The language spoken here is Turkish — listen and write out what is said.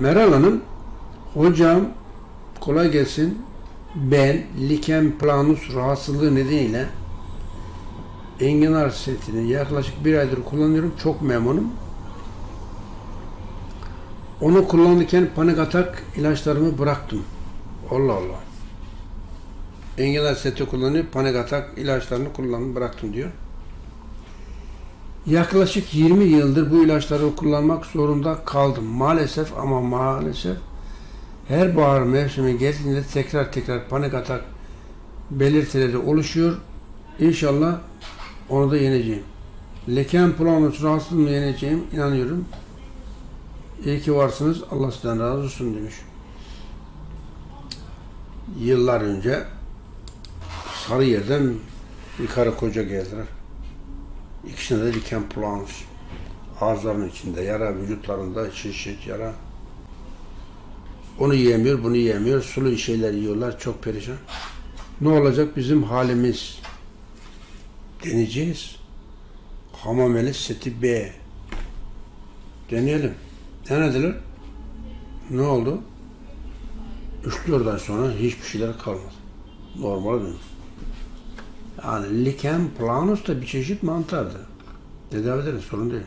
Meral Hanım, hocam kolay gelsin. Ben liken planus rahatsızlığı nedeniyle enginar setini yaklaşık bir aydır kullanıyorum. Çok memnunum. Onu kullanırken panik atak ilaçlarımı bıraktım. Allah Allah. Enginar seti kullanıyor, panik atak ilaçlarını kullandım, bıraktım diyor. Yaklaşık 20 yıldır bu ilaçları kullanmak zorunda kaldım. Maalesef ama maalesef her bahar mevsimi geldiğinde tekrar tekrar panik atak belirtileri oluşuyor. İnşallah onu da yeneceğim. Lekem planus rahatsızlığımı yeneceğim inanıyorum. İyi ki varsınız. Allah sizden razı olsun demiş. Yıllar önce Sarıyer'den bir karı koca geldiler. İkisinde de liken planus. Ağızlarının içinde yara, vücutlarında şişit yara. Onu yiyemiyor, bunu yiyemiyor. Sulu şeyler yiyorlar, çok perişan. Ne olacak bizim halimiz? Deneyeceğiz. Hamameli seti B. Deneyelim. Denediler. Ne oldu? Üç dört ay sonra hiçbir şeyler kalmadı. Normal dönüyor. Yani liken planus da bir çeşit mantardı. Tedavi ederiz, sorun değil.